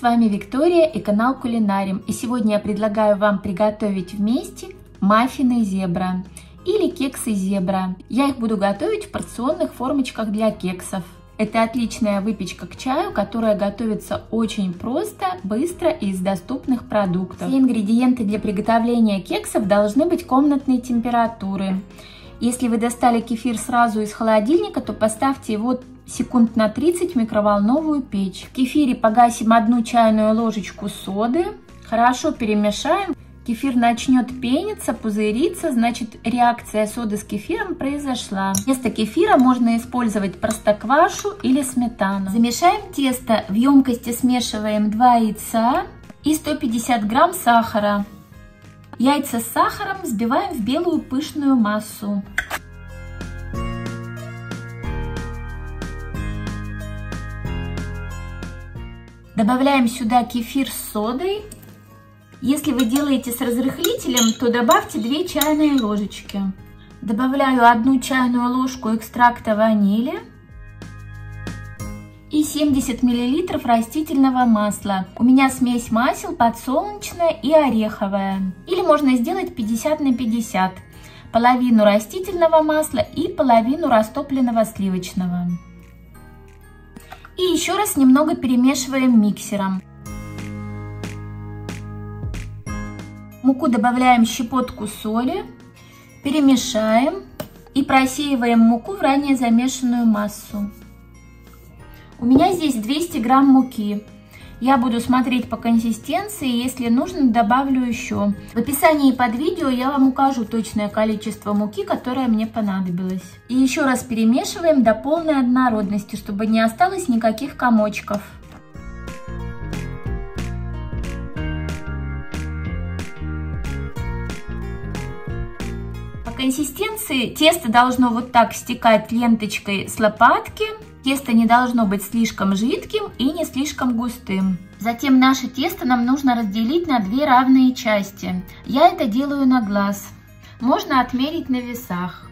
вами Виктория и канал Кулинарим. И сегодня я предлагаю вам приготовить вместе маффины зебра или кексы зебра. Я их буду готовить в порционных формочках для кексов. Это отличная выпечка к чаю, которая готовится очень просто, быстро и из доступных продуктов. Все ингредиенты для приготовления кексов должны быть комнатной температуры. Если вы достали кефир сразу из холодильника, то поставьте его секунд на 30 в микроволновую печь. В кефире погасим одну чайную ложечку соды. Хорошо перемешаем. Кефир начнет пениться, пузыриться, значит реакция соды с кефиром произошла. Вместо кефира можно использовать простоквашу или сметану. Замешаем тесто. В емкости смешиваем 2 яйца и 150 грамм сахара. Яйца с сахаром взбиваем в белую пышную массу. Добавляем сюда кефир с содой. Если вы делаете с разрыхлителем, то добавьте 2 чайные ложечки. Добавляю 1 чайную ложку экстракта ванили и 70 мл растительного масла. У меня смесь масел подсолнечное и ореховое. Или можно сделать 50 на 50. Половину растительного масла и половину растопленного сливочного. И еще раз немного перемешиваем миксером. Муку добавляем щепотку соли, перемешаем и просеиваем муку в ранее замешанную массу. У меня здесь 200 грамм муки. Я буду смотреть по консистенции, если нужно, добавлю еще. В описании под видео я вам укажу точное количество муки, которое мне понадобилось. И еще раз перемешиваем до полной однородности, чтобы не осталось никаких комочков. Консистенции тесто должно вот так стекать ленточкой с лопатки. Тесто не должно быть слишком жидким и не слишком густым. Затем наше тесто нам нужно разделить на две равные части. Я это делаю на глаз. Можно отмерить на весах.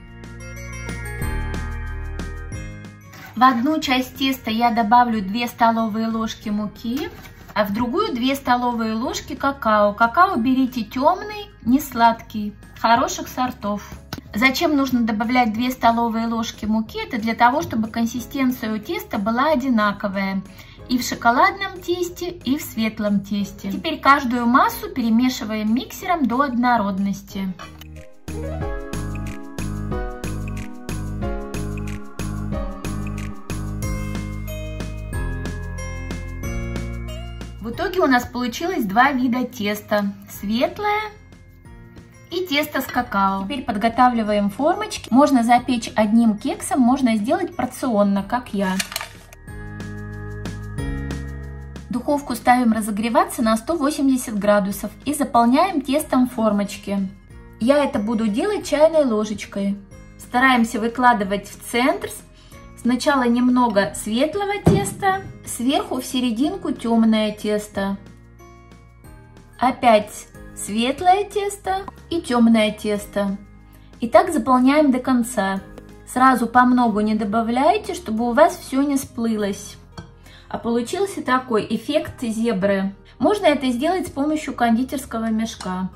В одну часть теста я добавлю 2 столовые ложки муки, а в другую 2 столовые ложки какао. Какао берите темный, не сладкий, хороших сортов. Зачем нужно добавлять 2 столовые ложки муки? Это для того, чтобы консистенция у теста была одинаковая. И в шоколадном тесте, и в светлом тесте. Теперь каждую массу перемешиваем миксером до однородности. В итоге у нас получилось два вида теста. Светлое и тесто с какао. Теперь подготавливаем формочки. Можно запечь одним кексом, можно сделать порционно, как я. Духовку ставим разогреваться на 180 градусов и заполняем тестом формочки. Я это буду делать чайной ложечкой. Стараемся выкладывать в центр. Сначала немного светлого теста, сверху в серединку темное тесто. Опять светлое тесто и темное тесто. И так заполняем до конца. Сразу по многу не добавляйте, чтобы у вас все не сплылось. А получился такой эффект зебры. Можно это сделать с помощью кондитерского мешка.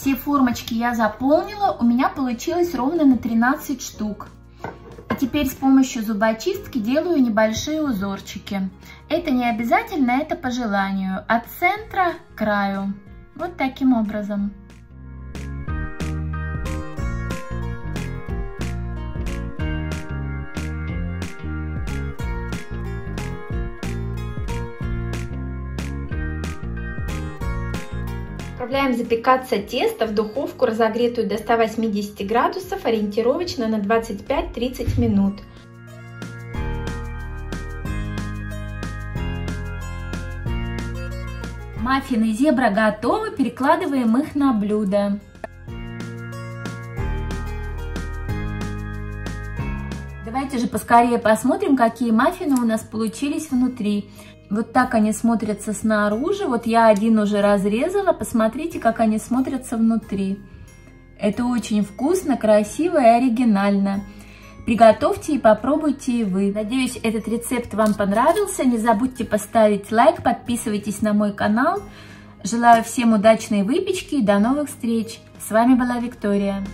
Все формочки я заполнила, у меня получилось ровно на 13 штук. А теперь с помощью зубочистки делаю небольшие узорчики. Это не обязательно, это по желанию. От центра к краю. Вот таким образом. Отправляем запекаться тесто в духовку, разогретую до 180 градусов, ориентировочно на 25-30 минут. Маффины зебра готовы, перекладываем их на блюдо. Давайте же поскорее посмотрим, какие маффины у нас получились внутри. Вот так они смотрятся снаружи. Вот я один уже разрезала. Посмотрите, как они смотрятся внутри. Это очень вкусно, красиво и оригинально. Приготовьте и попробуйте и вы. Надеюсь, этот рецепт вам понравился. Не забудьте поставить лайк, подписывайтесь на мой канал. Желаю всем удачной выпечки и до новых встреч. С вами была Виктория.